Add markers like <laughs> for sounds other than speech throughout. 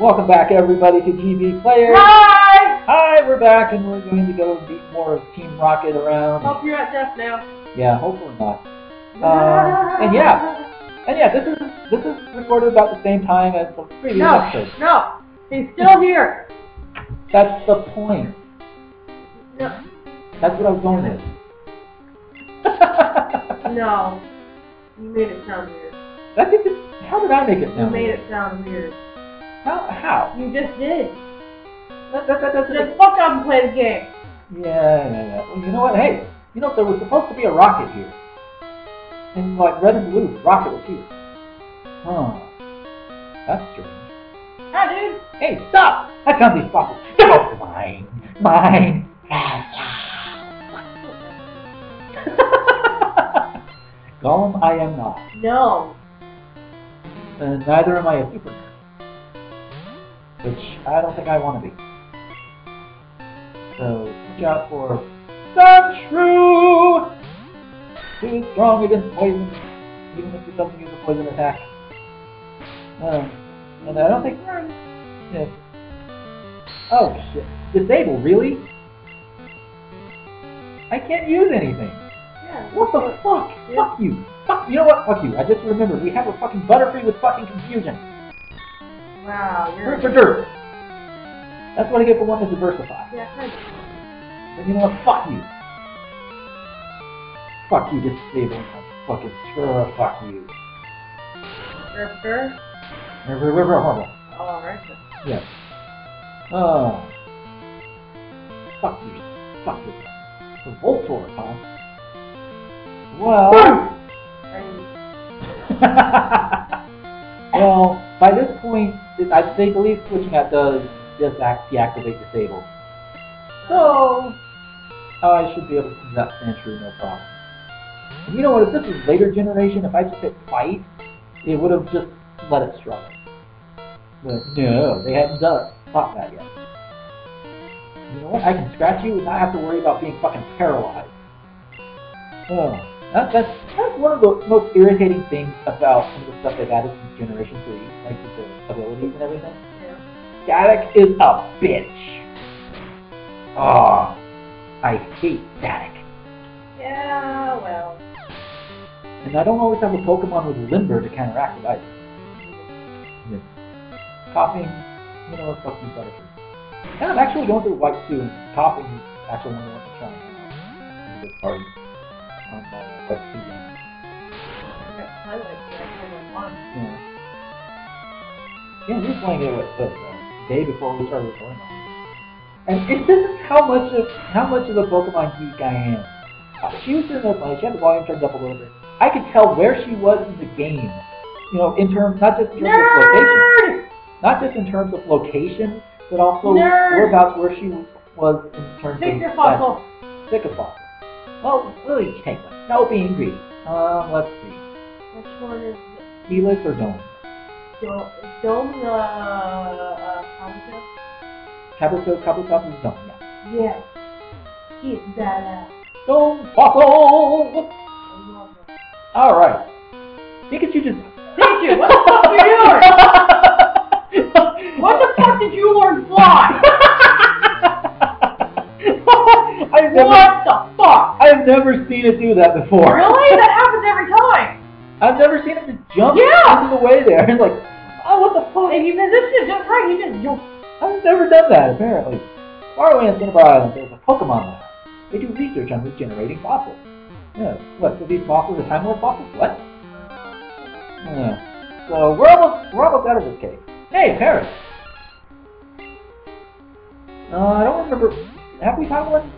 Welcome back, everybody, to GB Players. Hi! Hi, we're back, and we're going to go beat more of Team Rocket around. Hope you're at death now. Yeah, hopefully not. Um, and yeah, and yeah, this is this is recorded about the same time as the previous No, episode. no. He's still here. That's the point. No. That's what I was going with. <laughs> No. You made it sound weird. That's it. How did I make it sound? You made weird? it sound weird. How? How? You just did. That, that, that, that's Just fuck up and play the game. Yeah, yeah, yeah. Well, you know what? Hey, you know there was supposed to be a rocket here. In like red and blue, rocket was here. Huh. That's strange. Hi, dude. Hey, stop! I found these boxes. They're both mine. Mine. <laughs> Gollum, I am not. No. And neither am I a super. Which I don't think I want to be. So, watch out for Sandshrew! Too strong against poison, even if it doesn't use a poison attack. Um, and I don't think yeah. Oh shit. Disable, really? I can't use anything. Yeah. What the fuck? Yeah. Fuck you. Fuck you know what? Fuck you. I just remembered we have a fucking Butterfree with fucking confusion. Wow, you're. Dirt for dirt. That's what I get for wanting to diversify. Yeah, kind of. But you know what? Fuck you. Fuck you, disable my fucking sure fuck you. Sure, sure. Oh, Alright. Yes. Oh. Fuck you. Fuck you. The Voltorb, huh? Well. <laughs> Well, by this point, I, they believe switching out does deact- deactivate disable. So, I should be able to use that Sandshrew no problem. And you know what, if this was later generation, if I just hit fight, it would have just let it struggle. But no, they hadn't done thought that yet. You know what, I can scratch you and not have to worry about being fucking paralyzed. Oh, that, that's, that's one of the most irritating things about some of the stuff they've added since Generation 3, like the abilities and everything. Yeah. Static is a bitch. Oh, I hate static. Yeah, well. And I don't always have a Pokemon with Limber to counteract it either. Yes. Koffing, you know what, fuck you, Butterfree. And I'm actually going through White 2, and Koffing is actually one of the ones I'm trying out. It's a good party. On uh, White 2 Yeah, we were playing it with the uh, day before we started recording. And it, this is how much of how much of a Pokemon geek I am. Uh, she was sitting there playing. She had the volume turned up a little bit. I could tell where she was in the game. You know, in terms not just in terms of location, not just in terms of location, but also Nerd! whereabouts where she was in terms Take of your fossil. Pick a fossil. Well, really take one. No being greedy. Um, let's see. Which one is it? Helix or Dome? Dome, uh, Kabuto? Kabuto, Kabuto is Dome, yeah. Yes. He's badass. Dome fossil! I. Alright. Pikachu just... Pikachu, what the fuck are you doing? What the fuck did you learn fly? <laughs> I've never, What the fuck? I've never seen it do that before. Really? That time. <laughs> I've never seen him just jump Yeah. into the way there. <laughs> It's like, oh, what the fuck? If you position it just right, you just jump. I've never done that, apparently. Far away in Cinnabar Island, there's a Pokemon lab. They do research on regenerating fossils. Yeah, what, so these fossils are Time Lord fossils? What? Yeah. So, we're almost, we're almost out of this cave. Hey, Paras! Uh, I don't remember, have we found one?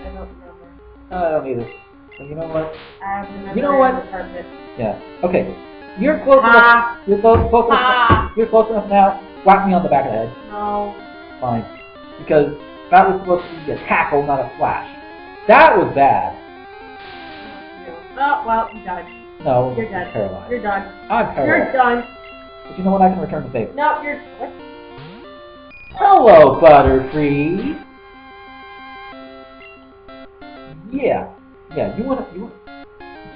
I don't remember. No, I don't either. So you know what? I remember You know what? Yeah. Okay. You're close enough. Ha! You're close, close enough. You're close enough now. Whack me on the back of the head. No. Fine. Because that was supposed to be a tackle, not a slash. That was bad. Oh, well, you died. No, You're done. paralyzed. You're done. I'm paralyzed. You're done. But you know what? I can return the favor. No, you're. What? Hello, Butterfree. Yeah. Yeah, you want to... You want...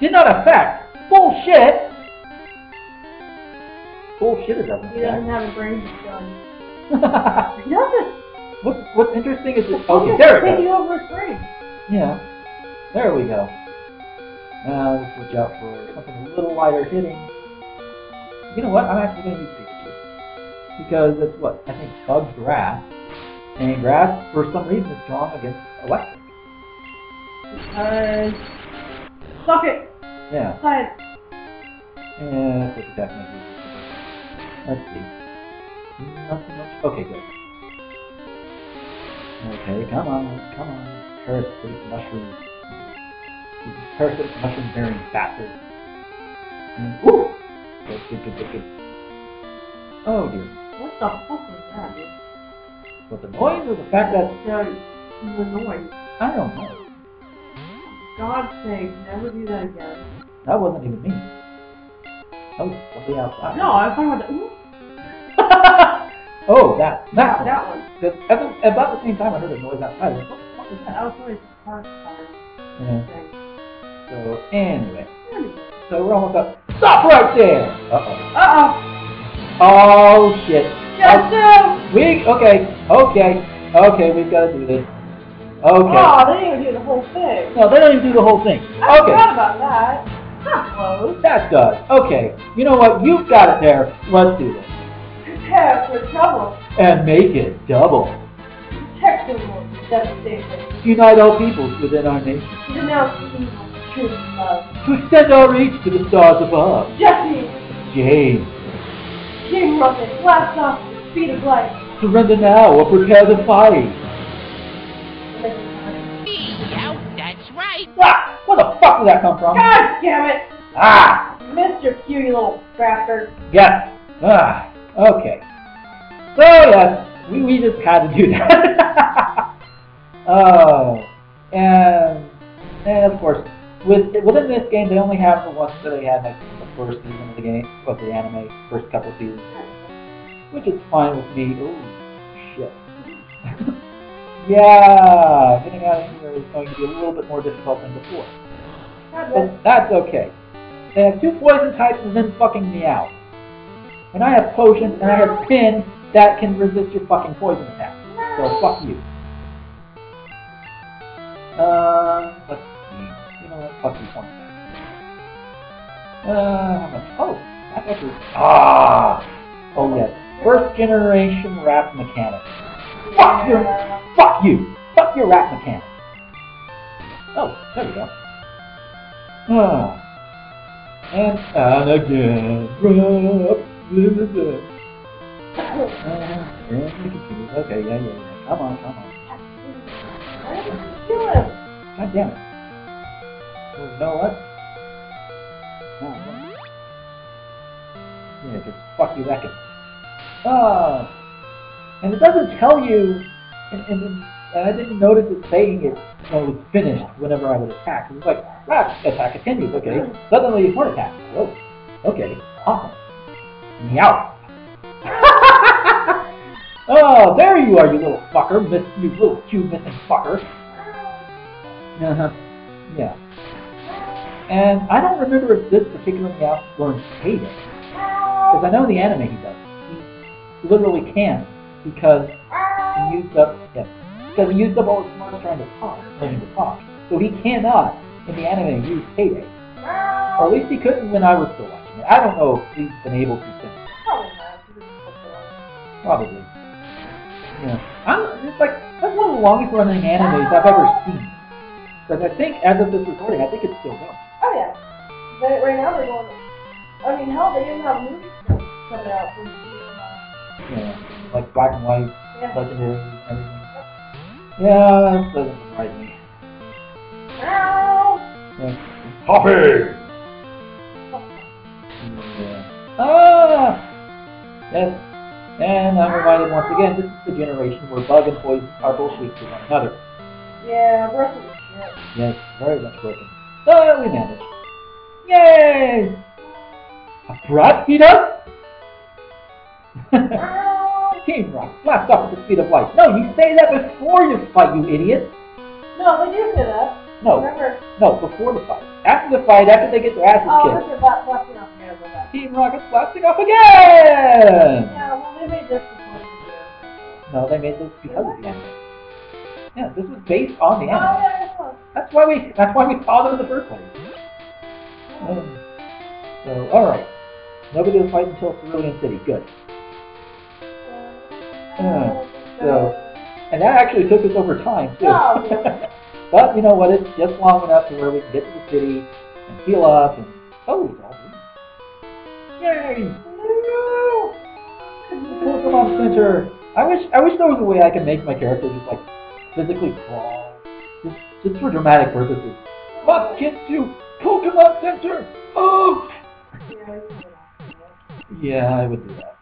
Did not affect. Bullshit. Bullshit it doesn't He doesn't affect. have a brain. <laughs> He doesn't. what's What's interesting is this. Okay, there it taking goes. over. Yeah, there we go. Now let's switch out for something a little lighter hitting. You know what? I'm actually going to use Pikachu because it's what I think bug grass, and grass for some reason is strong against electric. Uh, suck it. Yeah. Let's look at that maybe. Let's see. Nothing much. Okay, good. Okay, come on, come on. Parasitic mushrooms. These Parasitic mushroom bearing bastard. And, woo! Good, good, good, good, good. Oh dear. What the fuck was that, dude? What the noise or the fact that No, the noise. I don't know. God's sake, never do that again. That wasn't even me. That was somebody outside. No, I was talking about the. Ooh, <laughs> oh, that that, that that one. Because at the, about the same time I heard a noise outside. I was like, what the fuck is that? That was somebody's car Yeah. thing. So anyway, Anyway. so we're almost up. Stop right there. Uh oh. Uh-oh. Oh shit. Just do! We okay, okay, okay. We've got to do this. Okay. Oh, they didn't even do the whole thing. No, they don't even do the whole thing. I Okay. forgot about that. Not close. That does. Okay. You know what? You've got it there. Let's do this Prepare for trouble. and make it double. Protect the world from devastation. Unite all peoples within our nation. Uh, to denounce the evil, truth and love. To extend our reach to the stars above. Jessie! James, King Rocket, blast off the speed of light. surrender now or prepare to fight. Where the fuck did that come from? God damn it! Ah! Mr. Q, you little bastard. Yes. Ah, okay. So yes, we, we just had to do that. <laughs> oh, and and of course, with within this game, they only have the ones that they had like the first season of the game, of the anime, first couple of seasons, which is fine with me. Oh shit. <laughs> yeah, getting out of here is going to be a little bit more difficult than before. But that's okay. They have two poison types and then fucking me out. And I have potions and I have pin that can resist your fucking poison attack. So fuck you. Uh, let's see. You know what? Fuck you one Uh. Oh, that actually. Ah! Oh yes. First generation Wrap mechanic. Fuck your. Fuck you. Fuck your Wrap mechanic. Oh, there we go. Ah. And, and again, Wrap, blah, blah, blah. Okay, yeah, yeah, yeah. Come on, come on. God damn it. You know what? No, no. Yeah, just fuck you, reckon. Ah. And it doesn't tell you, and, and, and I didn't notice it saying it when it was finished whenever I would attack. It was like, ah, attack continues, okay. Suddenly, heart attack. Whoa. Okay, awesome. Meowth. <laughs> oh, there you are, you little fucker, miss, you little cute missing fucker. Uh-huh. Yeah. And I don't remember if this particular Meowth learns payday. Because I know in the anime he does. He literally can't because he used up yeah, because he used up all his smarts trying to talk, learning to talk. So he cannot in the anime use payday. Or at least he couldn't when I was still watching it. I don't know if he's been able to since. Probably not. He didn't put it on. Probably. Yeah. I'm it's like that's one of the longest running animes I've ever seen. Because I think as of this recording, I think it's still going. Oh yeah. Right now they're going. I mean, hell, they even have movies coming out from. Yeah. Like black and white, Yeah. legendary, everything. Yeah, that doesn't surprise me. Ow! Yeah. Poppy! Yeah. Ah! Yes. And I'm reminded once again, this is the generation where bug and poison are bullshit to one another. Yeah, the shit. Yes, very much broken. But we managed. Yay! A brat, he does? <laughs> Team Rock, blast off at the speed of light. No, you say that before you fight, you idiot. No, they do say that. No, Remember? no, before the fight. After the fight, after they get their asses Oh, kicked, at that blasting off there, but. Team Rocket's blasting off again! Yeah, well, they made this before the year. No, they made this because of the anime. Yeah, this was based on the Oh, anime. yeah, it was. That's why we that's why we saw them in the first place. Um, so all right, nobody will fight until Cerulean City. Good. So- And that actually took us over time too. Oh, <laughs> yeah. but you know what? It's just long enough to where we can get to the city and heal up and oh, it's all green. Yay! Pokemon Center. I wish I wish there was a way I could make my character just like physically crawl, just just for dramatic purposes. Must get to Pokemon Center. Oh. Yeah, I would do that.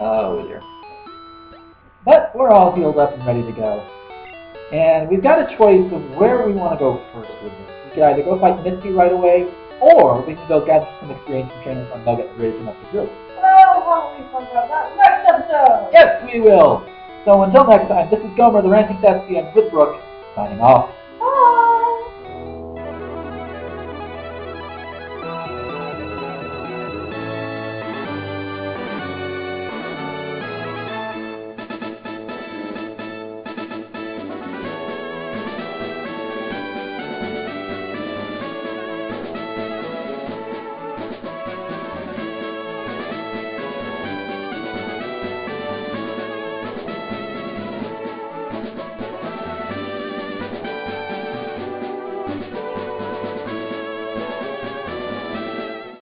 Oh dear. But we're all healed up and ready to go. And we've got a choice of where we want to go first with this. We can either go fight Misty right away, or we can go gather some experience and training from Nugget Bridge and up the hill. Well, don't we find out that next episode? Yes, we will! So until next time, this is Gomer, the Ranting Thespian with Brooke, signing off.